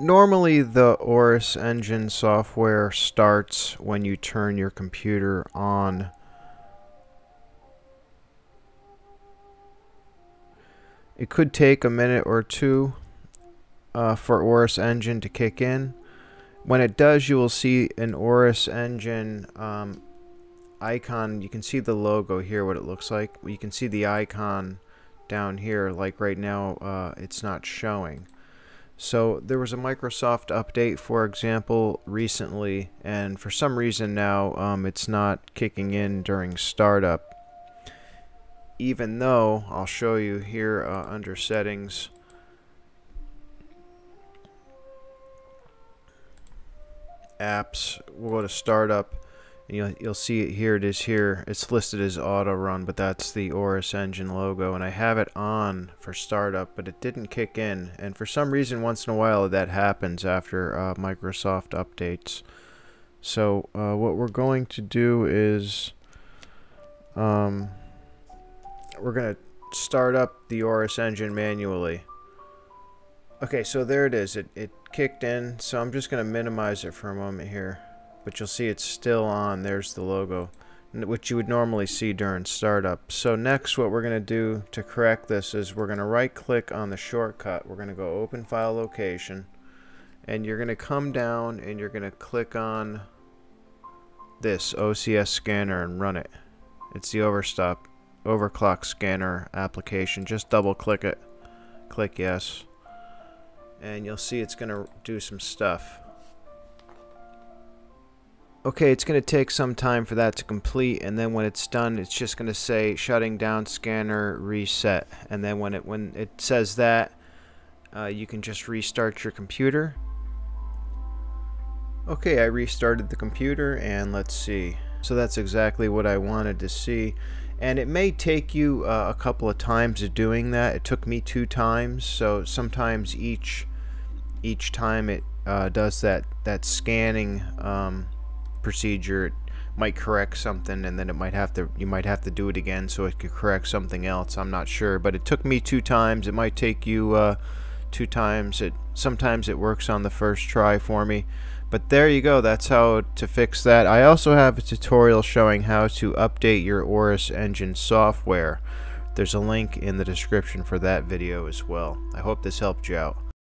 normally the Aorus engine software starts when you turn your computer on. It could take a minute or two uh, for Aorus engine to kick in. When it does, you will see an Aorus engine um, icon. You can see the logo here, what it looks like. You can see the icon down here, like right now, uh, it's not showing. So there was a Microsoft update, for example, recently, and for some reason now um, it's not kicking in during startup. Even though, I'll show you here uh, under settings, apps, we'll go to startup, You'll, you'll see it here. It is here. It's listed as auto run, but that's the Aorus engine logo. And I have it on for startup, but it didn't kick in. And for some reason, once in a while, that happens after uh, Microsoft updates. So uh, what we're going to do is um, we're going to start up the Aorus engine manually. Okay, so there it is. It, it kicked in. So I'm just going to minimize it for a moment here but you'll see it's still on. There's the logo, which you would normally see during startup. So next what we're going to do to correct this is we're going to right click on the shortcut. We're going to go open file location and you're going to come down and you're going to click on this OCS scanner and run it. It's the overstop overclock scanner application. Just double click it. Click yes. And you'll see it's going to do some stuff. Okay, it's going to take some time for that to complete, and then when it's done, it's just going to say shutting down scanner reset. And then when it when it says that, uh, you can just restart your computer. Okay, I restarted the computer, and let's see. So that's exactly what I wanted to see. And it may take you uh, a couple of times of doing that. It took me two times, so sometimes each each time it uh, does that that scanning. Um, procedure it might correct something and then it might have to you might have to do it again so it could correct something else. I'm not sure but it took me two times. It might take you uh, two times. It sometimes it works on the first try for me. But there you go. That's how to fix that. I also have a tutorial showing how to update your Aorus engine software. There's a link in the description for that video as well. I hope this helped you out